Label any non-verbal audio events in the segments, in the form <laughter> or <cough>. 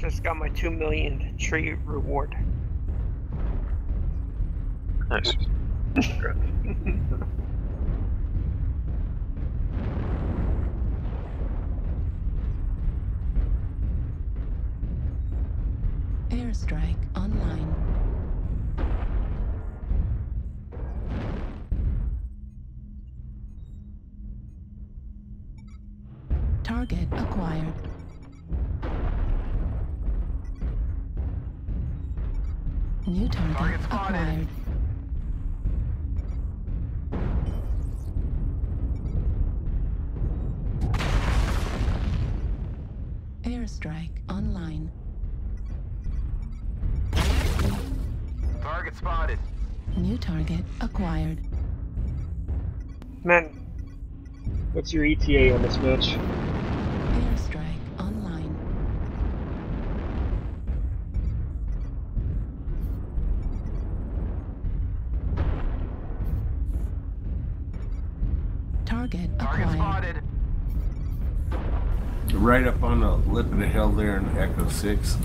just got my two million tree reward. Nice. <laughs> Airstrike online. Target acquired. New target, Target acquired. Airstrike online. Target spotted. New target acquired. Man, What's your ETA on this match? Target Target acquired. spotted. Right up on the lip of the hill there in Echo 6.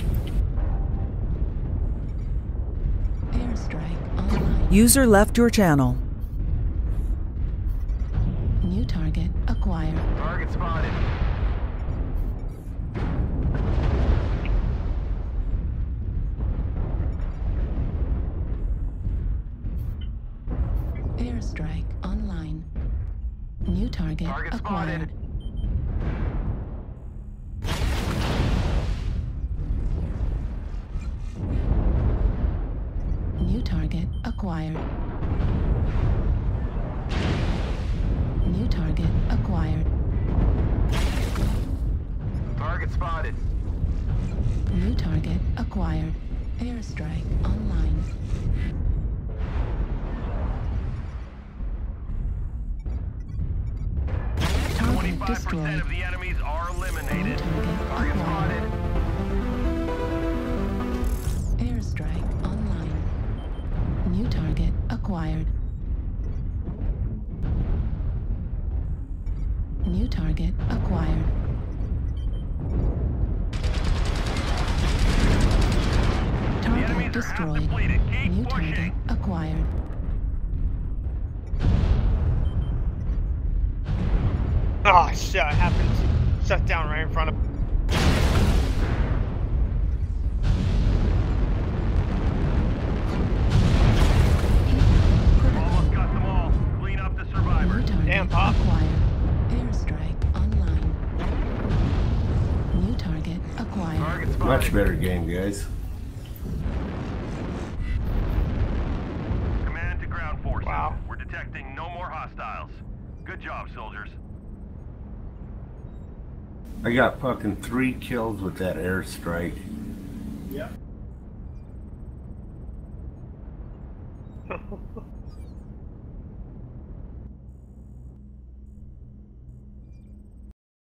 Airstrike online. User left your channel. New target acquired. Target spotted. Airstrike online. New target, Target acquired. spotted. New target acquired. New target acquired. Target spotted. New target acquired. Airstrike online. Destroyed. of the enemies are New eliminated. Oh, target acquired. spotted. Airstrike online. New target acquired. New target acquired. Target enemies are half destroyed. New target acquired. Oh shit! I happened to shut down right in front of. Almost got them all. Clean up the New survivors. target Damn, Pop. acquired. Airstrike online. New target acquired. Target. Much better game, guys. Command to ground forces. Wow. We're detecting no more hostiles. Good job, soldiers. I got fucking three kills with that airstrike. Yeah. <laughs>